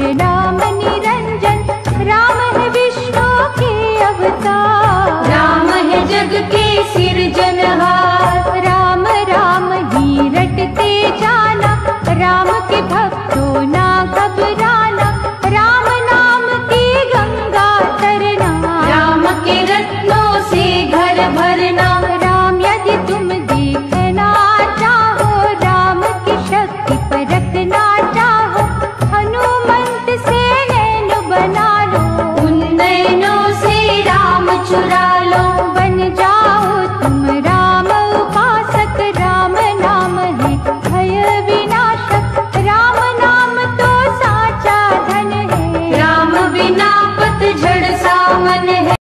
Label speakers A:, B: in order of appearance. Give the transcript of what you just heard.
A: निरञ्जन
B: राम विष्णु के अवता र जग के
A: सिजन चुरा लो
B: बन जाओ तुम